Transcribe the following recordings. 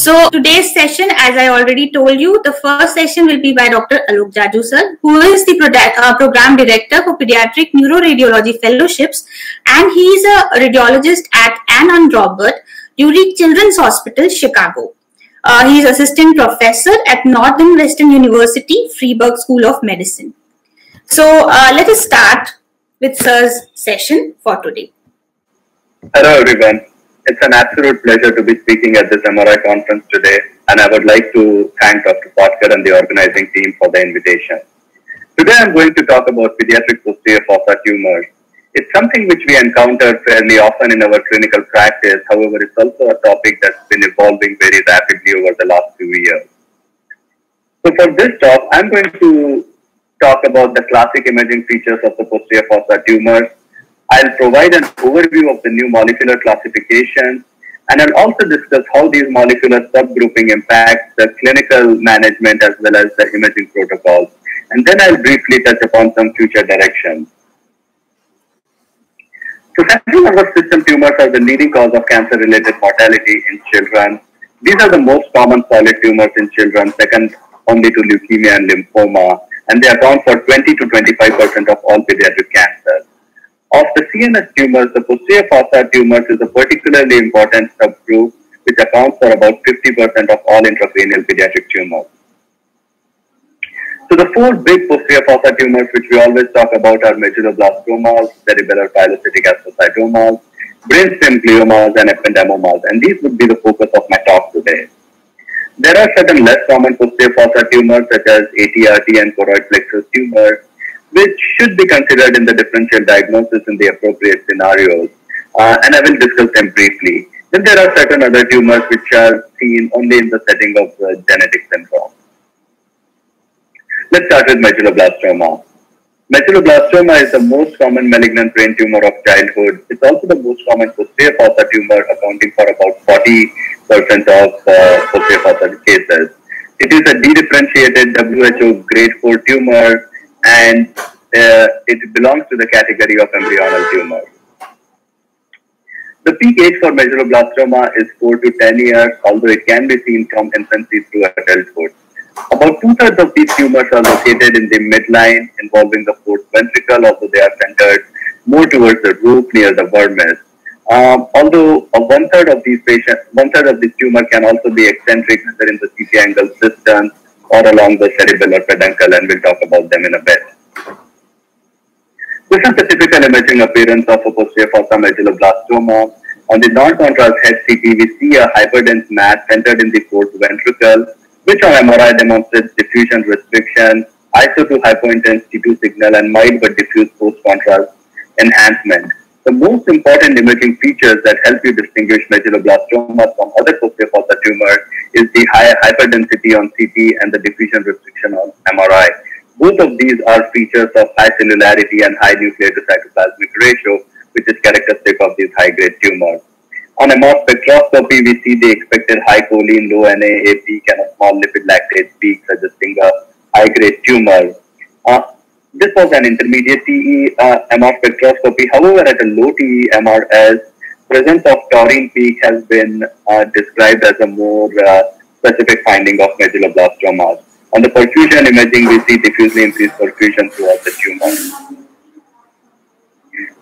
So today's session, as I already told you, the first session will be by Dr. Alok Jaju sir, who is the uh, program director for pediatric neuroradiology fellowships, and he is a radiologist at Ann and Robert Lurie Children's Hospital, Chicago. Uh, he is assistant professor at Northwestern University, Feinberg School of Medicine. So uh, let us start with sir's session for today. Hello everyone. It's an absolute pleasure to be speaking at this MRI conference today, and I would like to thank Dr. Patkar and the organizing team for the invitation. Today I'm going to talk about pediatric posterior fossa tumors. It's something which we encounter fairly often in our clinical practice. However, it's also a topic that's been evolving very rapidly over the last few years. So for this talk, I'm going to talk about the classic imaging features of the posterior fossa tumors, I'll provide an overview of the new molecular classification, and I'll also discuss how these molecular subgrouping impacts the clinical management as well as the imaging protocols. And then I'll briefly touch upon some future directions. So central nervous system tumors are the leading cause of cancer-related mortality in children. These are the most common solid tumors in children, second only to leukemia and lymphoma, and they account for 20 to 25% of all pediatric cancers. Of the CNS tumors, the posterior fossa tumors is a particularly important subgroup which accounts for about 50% of all intracranial pediatric tumors. So the four big posterior fossa tumors which we always talk about are medulloblastomas, cerebellar pilocytic astrocytomas, brainstem gliomas, and ependymomas, and these would be the focus of my talk today. There are certain less common posterior fossa tumors such as ATRT and choroid plexus tumors, which should be considered in the differential diagnosis in the appropriate scenarios. Uh, and I will discuss them briefly. Then there are certain other tumors which are seen only in the setting of uh, genetic syndrome. Let's start with medulloblastoma. Medulloblastoma is the most common malignant brain tumor of childhood. It's also the most common posterior fossa tumor, accounting for about 40% of uh, posterior fossa cases. It is a dedifferentiated WHO grade 4 tumor and uh, it belongs to the category of embryonal tumors. The peak age for medulloblastoma is 4 to 10 years, although it can be seen from infancy through adulthood. About two-thirds of these tumors are located in the midline involving the fourth ventricle, although they are centered more towards the roof near the vermis. Um, although uh, one-third of these patients, one-third of this tumor can also be eccentric, whether in the CP angle or along the cerebellar peduncle, and we'll talk about them in a bit. This is the typical imaging appearance of a posterior fossa medulloblastoma. On the non-contrast head CT, we see a hyperdense mass centered in the fourth ventricle, which on MRI demonstrates diffusion restriction, ISO 2 hypointense T2 signal, and mild but diffuse post-contrast enhancement. The most important imaging features that help you distinguish medulloblastoma from other fossa tumors is the high hyperdensity on CT and the diffusion restriction on MRI. Both of these are features of high cellularity and high nuclear to cytoplasmic ratio, which is characteristic of these high-grade tumors. On a mass spectroscopy, we see the expected high choline, low NAA peak, and a small lipid lactate peak, suggesting a high-grade tumor. Uh, this was an intermediate TE uh, MR spectroscopy. However, at a low TE MRS, presence of taurine peak has been uh, described as a more uh, specific finding of medulloblastomas. On the perfusion imaging, we see diffusely increased perfusion throughout the tumor.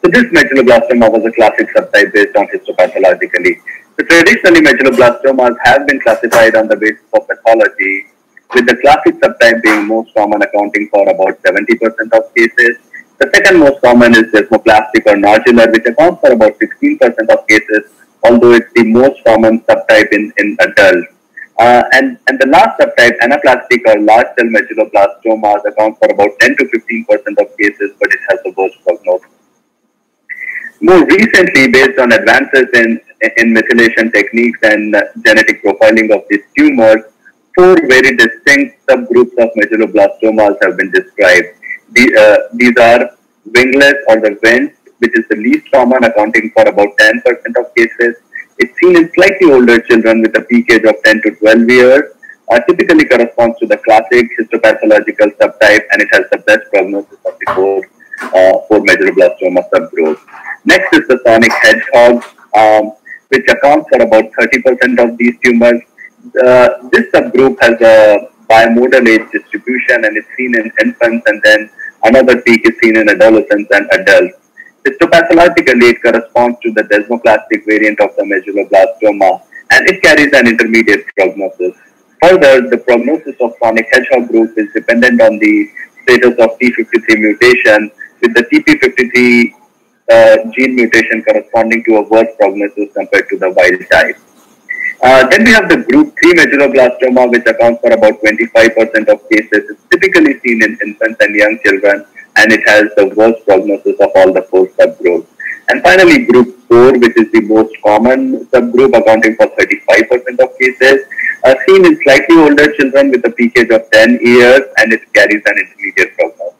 So this medulloblastoma was a classic subtype based on histopathologically. So traditionally, medulloblastomas have been classified on the basis of pathology with the classic subtype being most common accounting for about 70% of cases. The second most common is desmoplastic or nodular, which accounts for about 16% of cases, although it's the most common subtype in, in adults. Uh, and, and the last subtype, anaplastic or large cell medulloblastomas, accounts for about 10 to 15% of cases, but it has the worst prognosis. More recently, based on advances in, in methylation techniques and genetic profiling of these tumors, four very distinct subgroups of medulloblastomas have been described. The, uh, these are wingless or the WNT, which is the least common, accounting for about 10% of cases. It's seen in slightly older children with a peak age of 10 to 12 years. Uh, typically corresponds to the classic histopathological subtype and it has the best prognosis of the four, uh, four subgroups. Next is the sonic hedgehog, um, which accounts for about 30% of these tumors this subgroup has a bimodal age distribution and is seen in infants and then another peak is seen in adolescents and adults. Histopathologically, it corresponds to the desmoplastic variant of the medulloblastoma and it carries an intermediate prognosis. Further, the prognosis of sonic hedgehog group is dependent on the status of P53 mutation, with the TP53 uh, gene mutation corresponding to a worse prognosis compared to the wild type. Uh, then we have the group 3 medulloblastoma, which accounts for about 25% of cases. It's typically seen in infants and young children, and it has the worst prognosis of all the four subgroups. And finally, group 4, which is the most common subgroup, accounting for 35% of cases, are seen in slightly older children with a peak age of 10 years, and it carries an intermediate prognosis.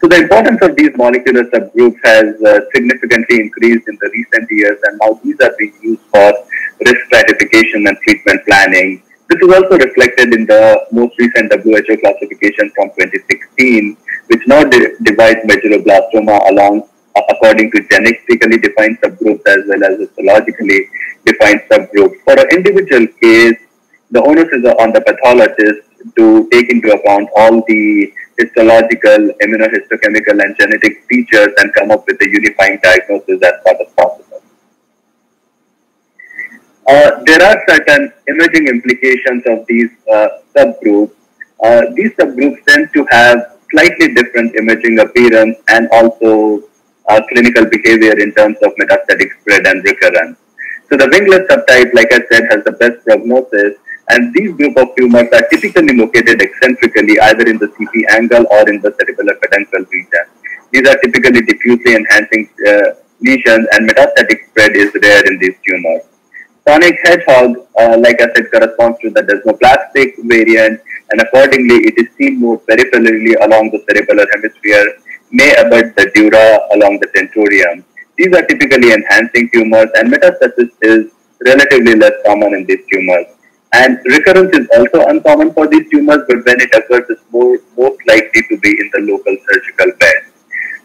So the importance of these molecular subgroups has uh, significantly increased in the recent years, and now these are being used for risk stratification and treatment planning. This is also reflected in the most recent WHO classification from 2016, which now di- divides medulloblastoma along uh, according to genetically defined subgroups as well as histologically defined subgroups. For an individual case, the onus is on the pathologist to take into account all the histological, immunohistochemical, and genetic features and come up with a unifying diagnosis as far as possible. Uh, there are certain imaging implications of these uh, subgroups. Uh, these subgroups tend to have slightly different imaging appearance and also uh, clinical behavior in terms of metastatic spread and recurrence. So the wingless subtype, like I said, has the best prognosis and these group of tumors are typically located eccentrically either in the CP angle or in the cerebellar peduncle region. These are typically diffusely enhancing uh, lesions and metastatic spread is rare in these tumors. Sonic hedgehog, uh, like I said, corresponds to the desmoplastic variant and accordingly it is seen more peripherally along the cerebellar hemisphere, may abut the dura along the tentorium. These are typically enhancing tumors and metastasis is relatively less common in these tumors. And recurrence is also uncommon for these tumors, but when it occurs, it's more, most likely to be in the local surgical bed.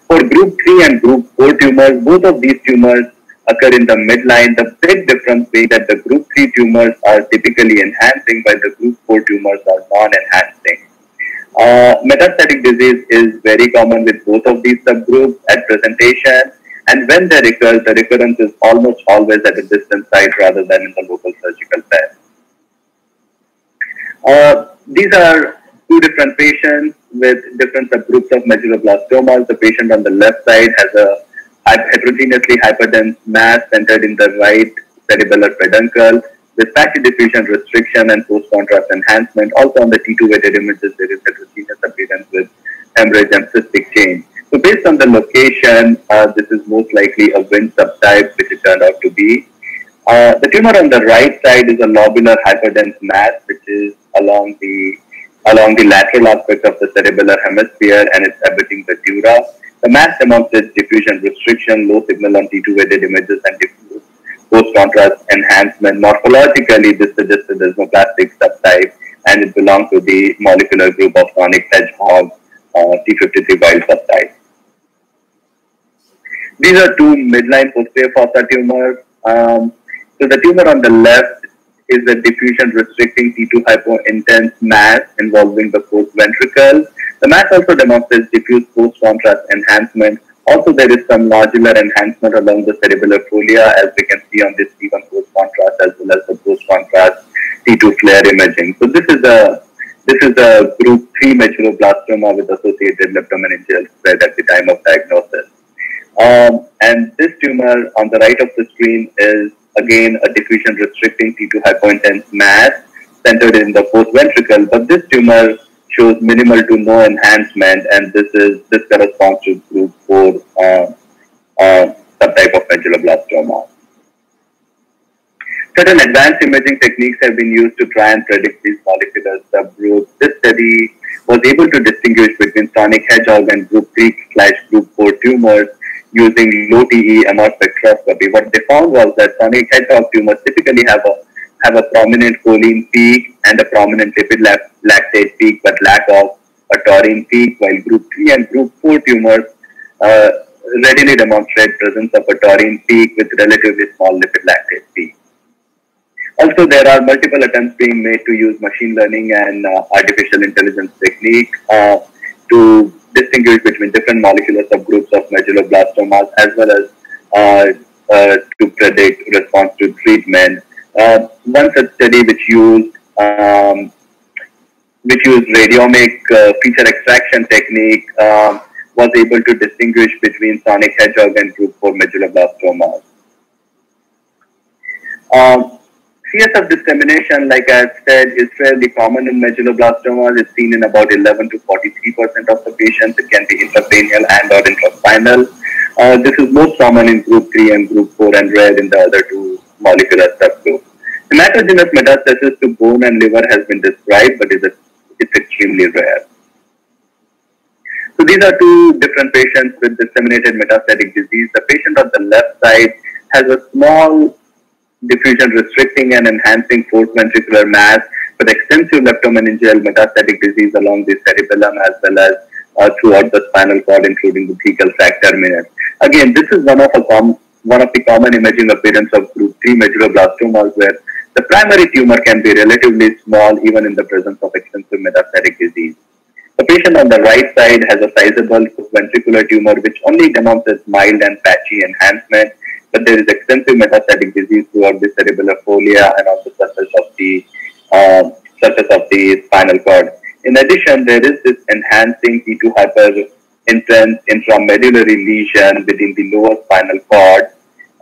For group 3 and group 4 tumors, both of these tumors occur in the midline. The big difference being that the group 3 tumors are typically enhancing, while the group 4 tumors are non-enhancing. Uh, metastatic disease is very common with both of these subgroups at presentation, and when they recur, the recurrence is almost always at a distant site rather than in the local surgical bed. Uh, these are two different patients with different subgroups of medulloblastomas. The patient on the left side has a heterogeneously hyperdense mass centered in the right cerebellar peduncle with patchy diffusion restriction and post-contrast enhancement. Also on the T2 weighted images, there is heterogeneous appearance with hemorrhage and cystic change. So based on the location, uh, this is most likely a WNT subtype, which it turned out to be. Uh, the tumor on the right side is a lobular hyperdense mass, which is along the along the lateral aspect of the cerebellar hemisphere and it's abutting the dura. The mass demonstrates diffusion restriction, low signal on T2 weighted images, and diffuse post-contrast enhancement. Morphologically, this suggests a desmoplastic subtype and it belongs to the molecular group of sonic hedgehog uh, T53 wild subtype. These are two midline posterior fossa tumors. Um, so the tumor on the left is a diffusion restricting T2 hypointense mass involving the fourth ventricle. The mass also demonstrates diffuse post-contrast enhancement. Also, there is some nodular enhancement along the cerebellar folia, as we can see on this T1 post-contrast as well as the post-contrast T2 FLAIR imaging. So this is a this is a group 3 medulloblastoma with associated leptomeningeal spread at the time of diagnosis. Um, and this tumor on the right of the screen is again a diffusion restricting T2 hypointense mass centered in the fourth ventricle, but this tumor shows minimal to no enhancement, and this is this corresponds to group 4 uh, uh, subtype of medulloblastoma. Certain advanced imaging techniques have been used to try and predict these molecular subgroups. This study was able to distinguish between sonic hedgehog and group 3 slash group 4 tumors using low TE MR spectroscopy. What they found was that sonic hedgehog tumors typically have a have a prominent choline peak and a prominent lipid lactate peak, but lack of a taurine peak, while group 3 and group 4 tumors uh, readily demonstrate presence of a taurine peak with relatively small lipid lactate peak. Also, there are multiple attempts being made to use machine learning and uh, artificial intelligence technique uh, to distinguish between different molecular subgroups of medulloblastomas as well as uh, uh to predict response to treatment. Uh, one such study which used um, which used radiomic uh, feature extraction technique um, was able to distinguish between sonic hedgehog and group 4 medulloblastomas. Um, CSF dissemination, like I said, is fairly common in medulloblastomas. It's seen in about 11 to 43% of the patients. It can be intracranial and or intraspinal. Uh, this is most common in group 3 and group 4 and rare in the other two molecular subgroups. Hematogenous metastasis to bone and liver has been described, but is it's extremely rare. So these are two different patients with disseminated metastatic disease. The patient on the left side has a small diffusion restricting and enhancing fourth ventricular mass with extensive leptomeningeal metastatic disease along the cerebellum as well as uh, throughout the spinal cord, including the thecal sac terminus. Again, this is one of, a common one of the common imaging appearance of group 3 medulloblastomas where the primary tumor can be relatively small even in the presence of extensive metastatic disease. The patient on the right side has a sizable ventricular tumor which only demonstrates mild and patchy enhancement but there is extensive metastatic disease throughout the cerebellar folia and on the surface of the uh, surface of the spinal cord. In addition, there is this enhancing T2 hyper intense intramedullary lesion within the lower spinal cord,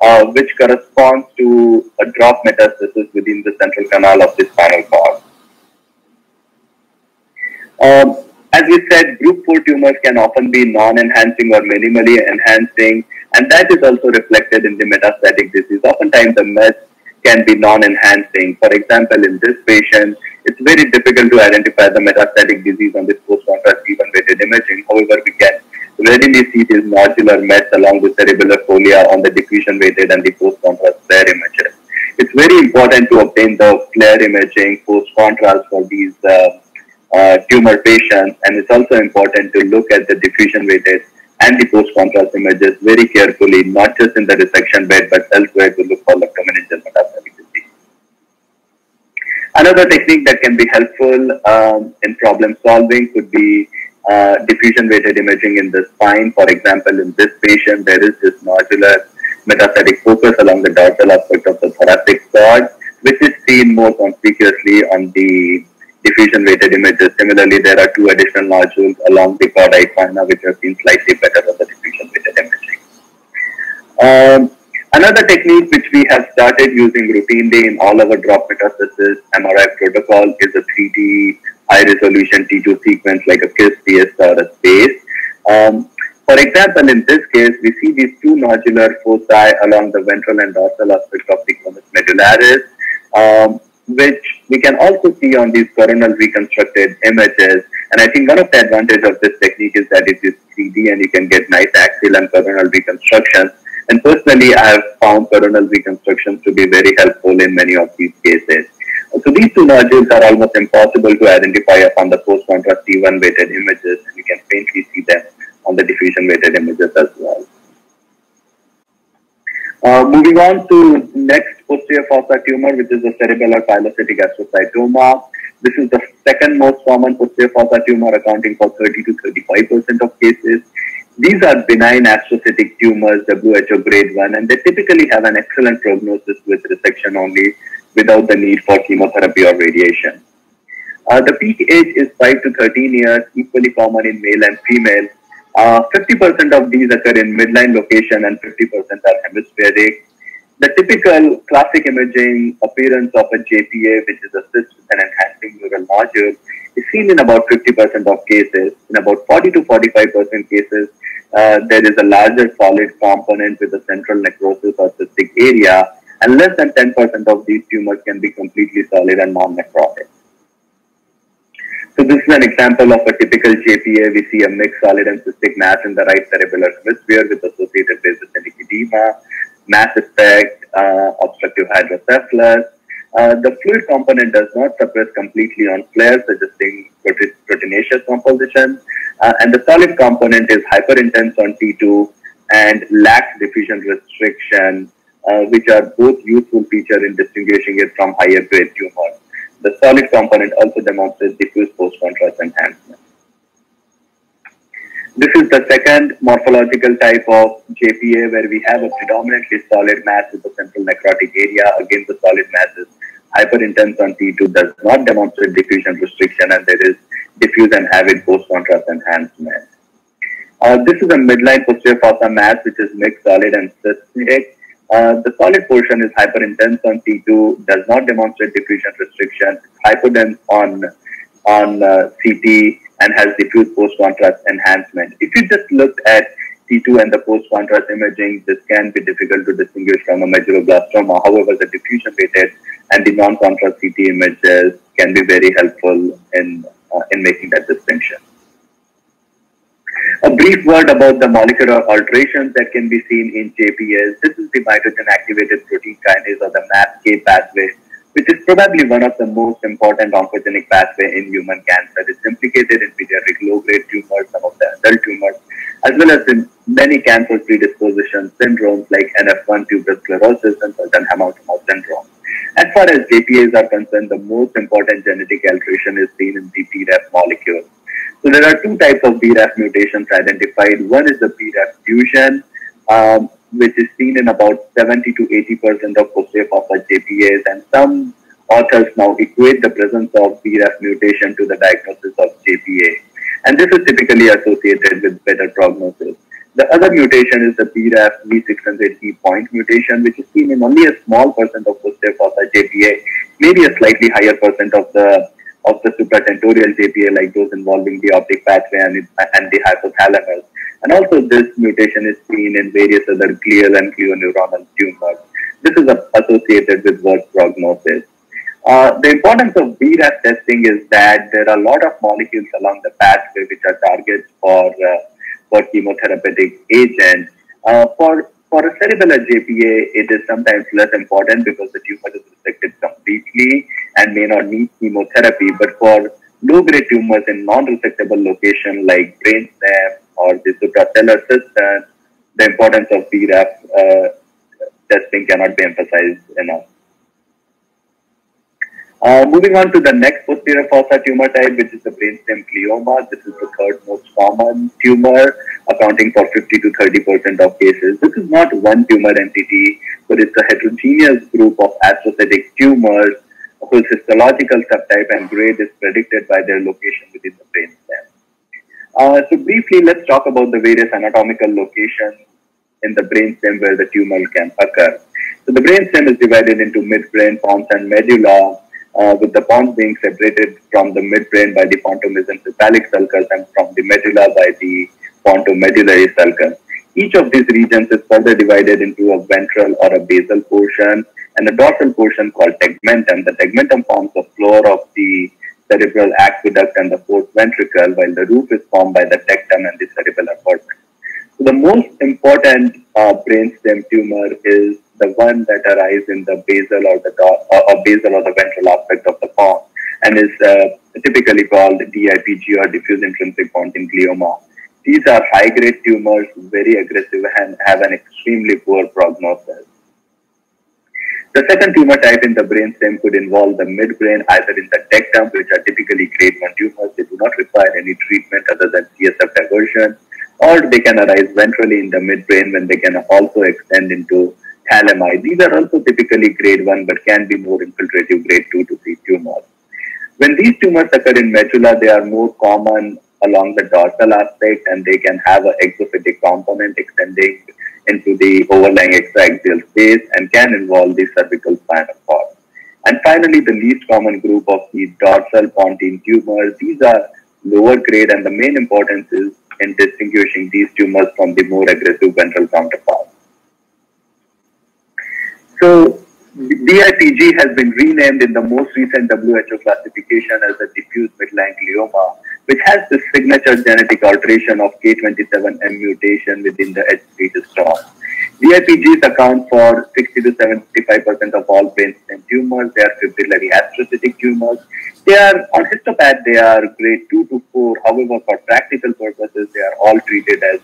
uh, which corresponds to a drop metastasis within the central canal of the spinal cord. Um, as we said, group 4 tumors can often be non-enhancing or minimally enhancing, and that is also reflected in the metastatic disease. Oftentimes, the mets can be non-enhancing. For example, in this patient, it's very difficult to identify the metastatic disease on this post-contrast T1-weighted imaging. However, we can readily see these nodular mets along the cerebellar folia on the diffusion weighted and the post-contrast FLAIR images. It's very important to obtain the FLAIR imaging post-contrast for these uh, uh, tumor patients, and it's also important to look at the diffusion weighted and the post-contrast images very carefully, not just in the resection bed, but elsewhere to look for leptomeningeal metastatic disease. Another technique that can be helpful um, in problem solving could be uh, diffusion weighted imaging in the spine. For example, in this patient, there is this nodular metastatic focus along the dorsal aspect of the thoracic cord, which is seen more conspicuously on the diffusion weighted images. Similarly, there are two additional nodules along the chordite pinna which have been slightly better on the diffusion weighted imaging. Um, another technique which we have started using routinely in all our drop metastasis MRI protocol is a 3D high resolution T2 sequence like a CISS, PS, or a space. Um, for example, in this case, we see these two nodular foci along the ventral and dorsal aspect of the conus medullaris. Um, which we can also see on these coronal reconstructed images. And I think one of the advantages of this technique is that it is 3D and you can get nice axial and coronal reconstructions. And personally, I have found coronal reconstructions to be very helpful in many of these cases. So these two nodules are almost impossible to identify upon the post-contrast T1 weighted images. And you can faintly see them on the diffusion weighted images as well. Uh, moving on to next posterior fossa tumor, which is the cerebellar pilocytic astrocytoma. This is the second most common posterior fossa tumor, accounting for 30 to 35 percent of cases. These are benign astrocytic tumors, WHO grade 1, and they typically have an excellent prognosis with resection only without the need for chemotherapy or radiation. Uh, the peak age is 5 to 13 years, equally common in male and female. 50% uh, of these occur in midline location and 50% are hemispheric. The typical classic imaging appearance of a JPA, which is a cyst with an enhancing mural nodule, is seen in about 50% of cases. In about 40 to 45% cases, uh, there is a larger solid component with a central necrosis or cystic area, and less than 10% of these tumors can be completely solid and non-necrotic. So this is an example of a typical JPA. We see a mixed solid and cystic mass in the right cerebellar hemisphere with associated vasogenic edema, mass effect, uh, obstructive hydrocephalus. Uh, the fluid component does not suppress completely on FLAIRs, suggesting proteinaceous composition. Uh, and the solid component is hyperintense on T2 and lacks diffusion restriction uh, which are both useful feature in distinguishing it from higher grade tumors. The solid component also demonstrates diffuse post-contrast enhancement. This is the second morphological type of JPA where we have a predominantly solid mass with a central necrotic area. Again, the solid mass is hyperintense on T2, does not demonstrate diffusion restriction, and there is diffuse and avid post-contrast enhancement. Uh, this is a midline posterior fossa mass which is mixed solid and cystic. Uh, the solid portion is hyperintense on T2, does not demonstrate diffusion restriction, hypodense on, on uh, CT, and has diffuse post-contrast enhancement. If you just looked at T2 and the post-contrast imaging, this can be difficult to distinguish from a medulloblastoma. However, the diffusion weighted and the non-contrast CT images can be very helpful in, uh, in making that distinction. A brief word about the molecular alterations that can be seen in JPAs. This is the mitogen activated protein kinase or the MAPK pathway which is probably one of the most important oncogenic pathway in human cancer. It's implicated in pediatric low-grade tumors, some of the adult tumors, as well as in many cancer predisposition syndromes like NF1 tuberous sclerosis and certain hamartomas syndrome. As far as JPAs are concerned, the most important genetic alteration is seen in the BRAF molecule. So there are two types of BRAF mutations identified. One is the BRAF fusion, um, which is seen in about 70 to 80% of posterior fossa JPAs, and some authors now equate the presence of BRAF mutation to the diagnosis of JPA. And this is typically associated with better prognosis. The other mutation is the BRAF V600E point mutation, which is seen in only a small percent of fossa JPA, maybe a slightly higher percent of the of the supratentorial JPA, like those involving the optic pathway and, and the hypothalamus. And also this mutation is seen in various other glial and glioneuronal tumors. This is associated with worse prognosis. Uh, the importance of BRAF testing is that there are a lot of molecules along the pathway which are targets for, uh, for chemotherapeutic agents. Uh, for, for a cerebellar JPA, it is sometimes less important because the tumor is resected completely and may not need chemotherapy. But for low-grade tumors in non-resectable location like brainstem or the suprasellar cistern, the importance of BRAF uh, testing cannot be emphasized enough. Uh, moving on to the next posterior fossa tumor type, which is the brainstem glioma. This is the third most common tumor, accounting for 50 to 30 percent of cases. This is not one tumor entity, but it's a heterogeneous group of astrocytic tumors whose histological subtype and grade is predicted by their location within the brainstem. Uh, so briefly, let's talk about the various anatomical locations in the brainstem where the tumor can occur. So the brainstem is divided into midbrain, pons, and medulla, uh, with the pons being separated from the midbrain by the pontomesencephalic sulcus and from the medulla by the pontomedullary sulcus. Each of these regions is further divided into a ventral or a basal portion and a dorsal portion called tegmentum. The tegmentum forms the floor of the cerebral aqueduct and the fourth ventricle, while the roof is formed by the tectum and the cerebellar cortex. So the most important uh, brainstem tumor is the one that arises in the basal or the or basal or the ventral aspect of the pons and is uh, typically called DIPG or diffuse intrinsic pontine glioma. These are high-grade tumors, very aggressive and have an extremely poor prognosis. The second tumor type in the brain stem could involve the midbrain, either in the tectum, which are typically grade 1 tumors. They do not require any treatment other than CSF diversion, or they can arise ventrally in the midbrain when they can also extend into thalami. These are also typically grade 1 but can be more infiltrative grade 2 to 3 tumors. When these tumors occur in medulla, they are more common along the dorsal aspect and they can have an exophytic component extending into the overlying extraaxial space and can involve the cervical spinal cord. And finally, the least common group of these dorsal pontine tumors. These are lower grade and the main importance is in distinguishing these tumors from the more aggressive ventral counterparts. So DIPG has been renamed in the most recent WHO classification as a diffuse midline glioma, which has the signature genetic alteration of K27M mutation within the H3 histone. DIPGs account for 60 to 75% of all brainstem tumors. They are fibrillary astrocytic tumors. They are, on histopath, they are grade 2 to 4. However, for practical purposes, they are all treated as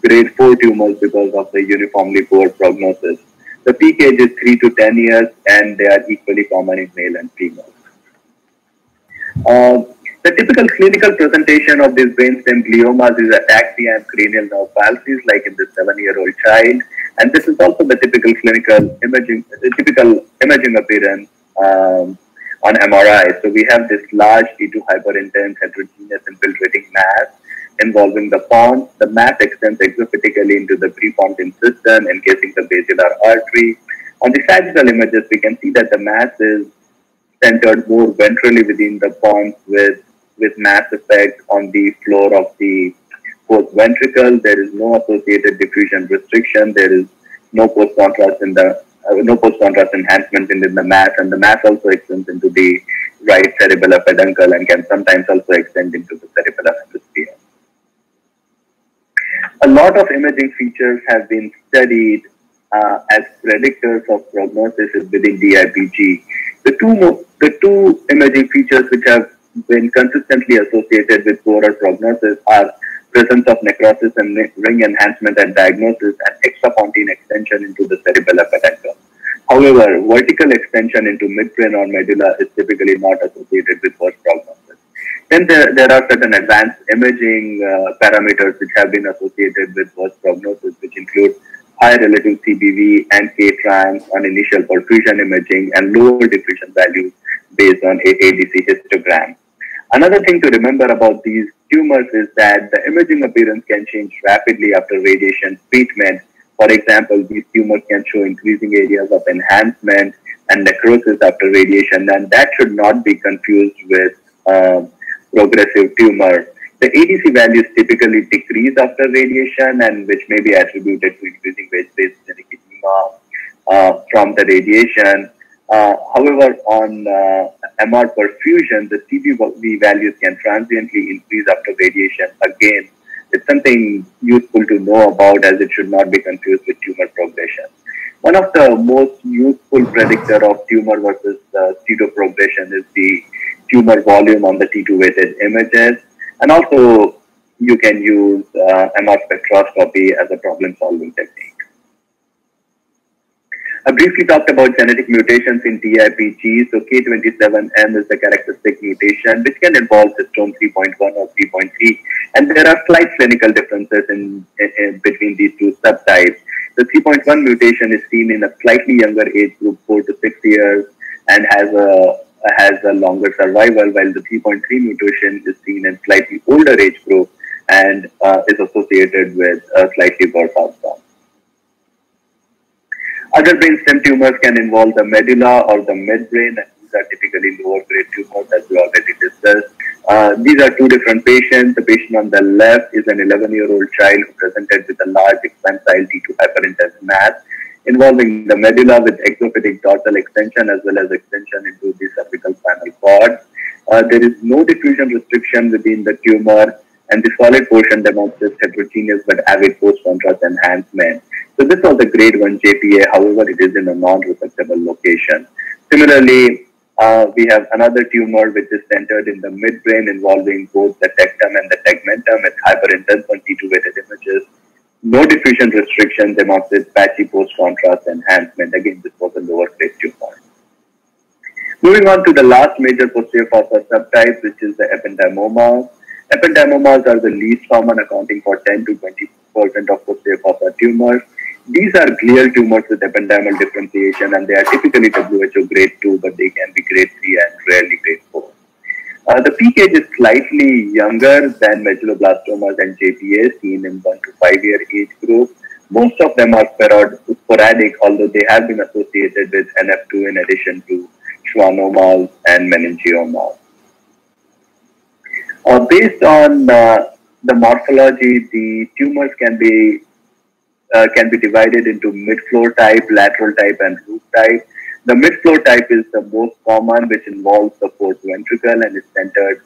grade 4 tumors because of the uniformly poor prognosis. The peak age is 3 to 10 years and they are equally common in male and female. Uh, the typical clinical presentation of these brainstem gliomas is ataxia and cranial nerve palsies like in this seven-year-old child. And this is also the typical clinical imaging, the typical imaging appearance um, on MRI. So we have this large T2 hyperintense heterogeneous infiltrating mass involving the pons. The mass extends exophytically into the prepontine cistern, encasing the basilar artery. On the sagittal images, we can see that the mass is centered more ventrally within the pons with, with mass effect on the floor of the fourth ventricle. There is no associated diffusion restriction. There is no post contrast in the uh, no post contrast enhancement in the mass, and the mass also extends into the right cerebellar peduncle and can sometimes also extend into the cerebellar hemisphere. A lot of imaging features have been studied uh, as predictors of prognosis within DIPG. The two, the two imaging features which have been consistently associated with poorer prognosis are presence of necrosis and ring enhancement at diagnosis and extrapontine extension into the cerebellar peduncle. However, vertical extension into midbrain or medulla is typically not associated with worse prognosis. Then there, there are certain advanced imaging uh, parameters which have been associated with worse prognosis, which include high relative CBV and K-trans on initial perfusion imaging and lower diffusion values based on ADC histogram. Another thing to remember about these tumors is that the imaging appearance can change rapidly after radiation treatment. For example, these tumors can show increasing areas of enhancement and necrosis after radiation, and that should not be confused with uh, progressive tumor. The ADC values typically decrease after radiation and which may be attributed to increasing waste-based edema uh, from the radiation. Uh, however, on uh, MR perfusion, the CBV values can transiently increase after radiation. Again, it's something useful to know about as it should not be confused with tumor progression. One of the most useful predictor of tumor versus uh, progression is the tumor volume on the T2 weighted images. And also, you can use uh, MR spectroscopy as a problem solving technique. I briefly talked about genetic mutations in DIPG. So K27M is the characteristic mutation, which can involve histone 3.1 or 3.3. And there are slight clinical differences in, in, in between these two subtypes. The 3.1 mutation is seen in a slightly younger age group, 4 to 6 years, and has a has a longer survival, while the 3.3 mutation is seen in slightly older age group and uh, is associated with a slightly worse outcome. Other brain stem tumors can involve the medulla or the midbrain, and these are typically lower grade tumors, as we already discussed. Uh, these are two different patients. The patient on the left is an 11 year old child who presented with a large expansile T2 hyperintense mass involving the medulla with exophytic dorsal extension as well as extension into the cervical spinal cord. Uh, there is no diffusion restriction within the tumor and the solid portion demonstrates heterogeneous but avid post-contrast enhancement. So this was a grade 1 JPA, however, it is in a non-resectable location. Similarly, uh, we have another tumor which is centered in the midbrain involving both the tectum and the tegmentum. It's hyperintense on T2 weighted images. No diffusion restriction demonstrates patchy post-contrast enhancement. Again, this was a lower grade tumor. Moving on to the last major posterior fossa subtype, which is the ependymoma. Ependymomas are the least common, accounting for 10 to 20% of posterior fossa tumors. These are glial tumors with ependymal differentiation, and they are typically WHO grade 2, but they can be grade 3 and rarely grade 4. Uh, the age is slightly younger than medulloblastomas and JPA seen in 1 to 5 year age group. Most of them are sporadic, although they have been associated with NF2 in addition to schwannomas and meningiomas. Uh, based on uh, the morphology, the tumors can be uh, can be divided into mid-floor type, lateral type, and roof type. The mid-floor type is the most common, which involves the fourth ventricle and is centered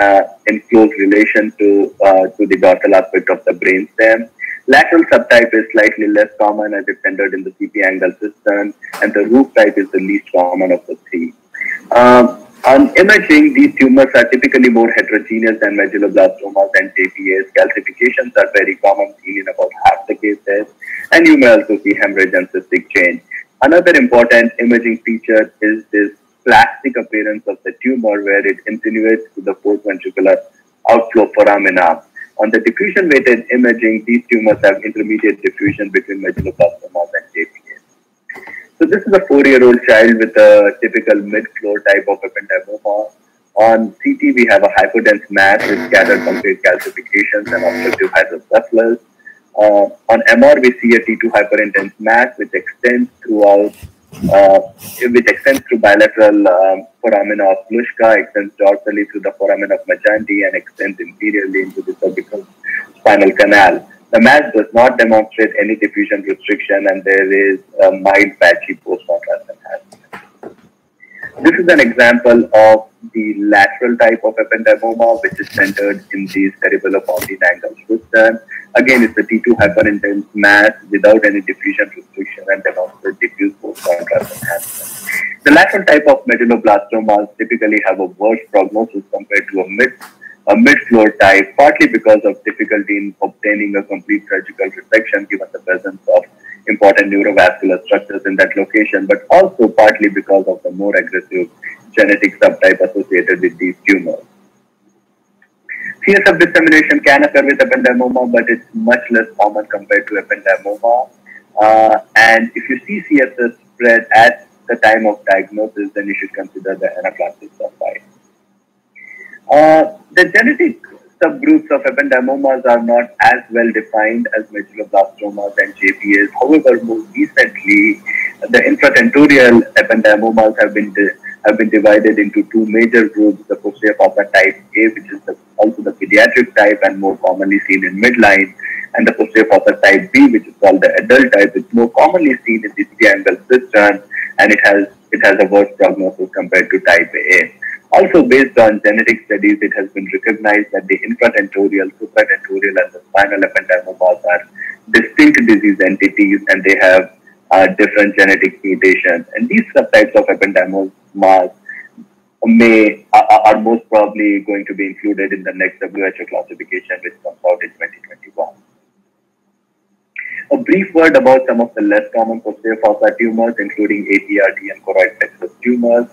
uh, in close relation to uh, to the dorsal aspect of the brainstem. Lateral subtype is slightly less common as it's centered in the CP angle cistern, and the roof type is the least common of the three. Um, on imaging, these tumors are typically more heterogeneous than medulloblastomas and JPAs. Calcifications are very common, seen in about half the cases, and you may also see hemorrhage and cystic change. Another important imaging feature is this plastic appearance of the tumor where it insinuates to the fourth ventricular outflow foramina. On the diffusion weighted imaging, these tumors have intermediate diffusion between medulloblastomas and JPA. So this is a four-year-old child with a typical mid-floor type of ependymoma. On CT, we have a hypodense mass with scattered complete calcifications and obstructive hydrocephalus. Uh, on MR, we see a T2 hyperintense mass which extends throughout, uh, which extends through bilateral um, foramina of Luschka, extends dorsally through the foramen of Magendie, and extends inferiorly into the cervical spinal canal. The mass does not demonstrate any diffusion restriction, and there is a mild patchy post-contrast enhancement. This is an example of the lateral type of ependymoma, which is centered in the cerebellopontine angle. Again, it's a T2 hyperintense mass without any diffusion restriction and demonstrates diffuse post-contrast enhancement. The lateral type of medulloblastomas typically have a worse prognosis compared to a mid a mid-floor type, partly because of difficulty in obtaining a complete surgical resection given the presence of important neurovascular structures in that location, but also partly because of the more aggressive genetic subtype associated with these tumors. CSF dissemination can occur with ependymoma, but it's much less common compared to ependymoma. Uh, and if you see CSF spread at the time of diagnosis, then you should consider the anaplastic subtype. Uh, the genetic subgroups of ependymomas are not as well defined as medulloblastomas and JPAs. However, more recently, the infratentorial ependymomas have been have been divided into two major groups: the posterior fossa type A, which is the, also the pediatric type and more commonly seen in midline, and the posterior fossa type B, which is called the adult type, which is more commonly seen in the triangle cistern, and it has it has a worse prognosis compared to type A. Also, based on genetic studies, it has been recognized that the infratentorial, supratentorial, and the spinal ependymomas are distinct disease entities and they have uh, different genetic mutations. And these subtypes of ependymomas may are, are most probably going to be included in the next WHO classification, which comes out in 2021. A brief word about some of the less common posterior fossa tumors, including ATRT and choroid plexus tumors.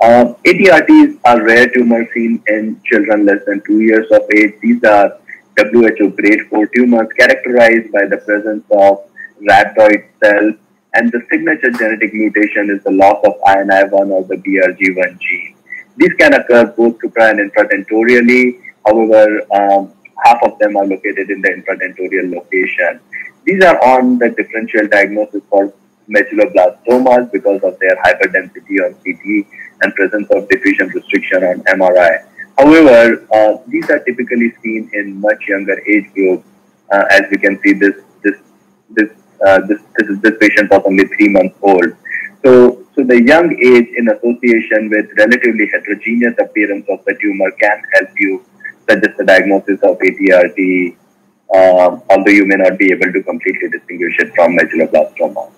Uh, ATRTs are rare tumors seen in children less than two years of age. These are WHO grade 4 tumors characterized by the presence of rhabdoid cells and the signature genetic mutation is the loss of INI1 or the BRG1 gene. These can occur both supra and infratentorially. However, um, half of them are located in the infratentorial location. These are on the differential diagnosis called medulloblastomas because of their hyperdensity on CT and presence of diffusion restriction on MRI. However, uh, these are typically seen in much younger age groups. Uh, as we can see, this this this uh, this this, this patient was only three months old. So so the young age in association with relatively heterogeneous appearance of the tumor can help you suggest the diagnosis of ATRT, uh, although you may not be able to completely distinguish it from medulloblastoma.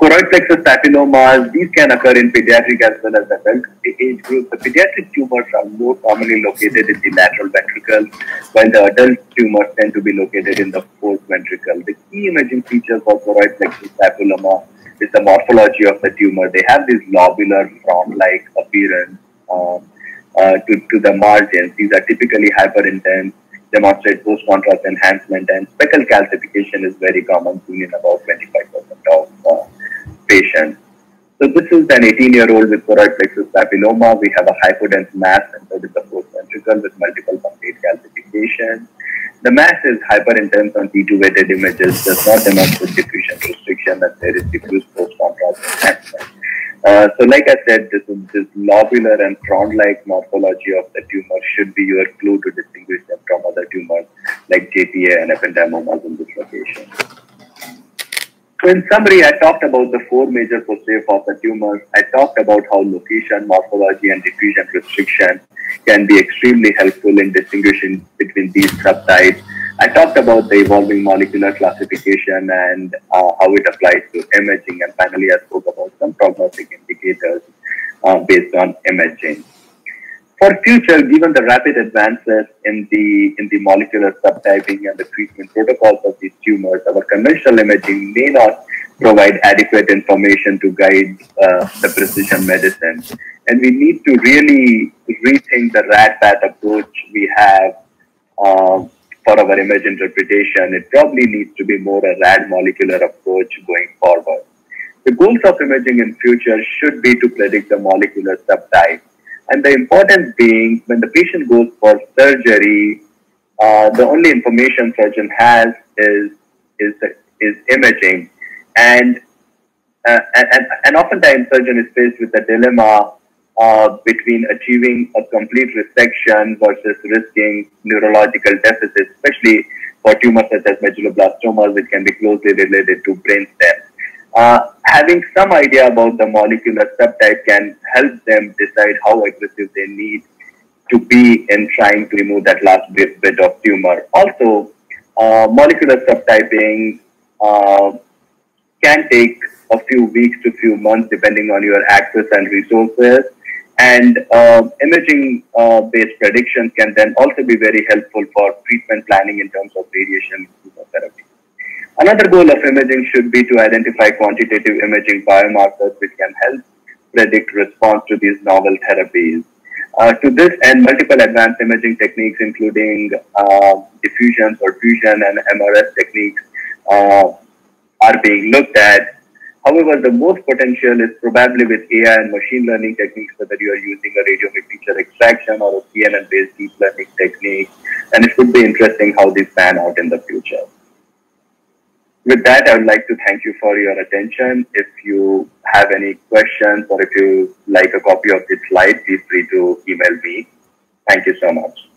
Choroid plexus papillomas, these can occur in pediatric as well as adult age group. The pediatric tumors are more commonly located in the lateral ventricle, while the adult tumors tend to be located in the fourth ventricle. The key imaging features for choroid plexus papilloma is the morphology of the tumor. They have this lobular frond-like appearance uh, uh, to, to the margins. These are typically hyperintense, demonstrate post-contrast enhancement, and speckle calcification is very common, seen in about 25% of uh, patient. So this is an 18-year-old with choroid plexus papilloma. We have a hypodense mass centered in the fourth ventricle with multiple complete calcification. The mass is hyperintense on T2 weighted images, does not demonstrate diffusion restriction, and there is diffuse post-contrast enhancement. Uh, so like I said, this, this lobular and frond-like morphology of the tumor should be your clue to distinguish them from other tumors like JPA and ependymomas in this location. So in summary, I talked about the four major posterior fossa tumors. I talked about how location, morphology, and diffusion restriction can be extremely helpful in distinguishing between these subtypes. I talked about the evolving molecular classification and uh, how it applies to imaging. And finally, I spoke about some prognostic indicators uh, based on imaging. For future, given the rapid advances in the in the molecular subtyping and the treatment protocols of these tumors, our conventional imaging may not provide adequate information to guide uh, the precision medicine. And we need to really rethink the RAD path approach we have uh, for our image interpretation. It probably needs to be more a RAD molecular approach going forward. The goals of imaging in future should be to predict the molecular subtype. And the important being when the patient goes for surgery, uh, the only information surgeon has is, is, is imaging and, uh, and, and oftentimes surgeon is faced with a dilemma uh, between achieving a complete resection versus risking neurological deficits, especially for tumors such as medulloblastomas, which can be closely related to brainstem. Uh, having some idea about the molecular subtype can help them decide how aggressive they need to be in trying to remove that last bit, bit of tumor. Also, uh, molecular subtyping uh, can take a few weeks to few months depending on your access and resources. And uh, imaging uh, based predictions can then also be very helpful for treatment planning in terms of radiation chemotherapy. Another goal of imaging should be to identify quantitative imaging biomarkers which can help predict response to these novel therapies. Uh, to this end, multiple advanced imaging techniques, including uh, diffusion perfusion and MRS techniques, uh, are being looked at. However, the most potential is probably with AI and machine learning techniques, whether you are using a radiomic feature extraction or a CNN-based deep learning technique. And it would be interesting how these pan out in the future. With that, I would like to thank you for your attention. If you have any questions or if you like a copy of this slide, feel free to email me. Thank you so much.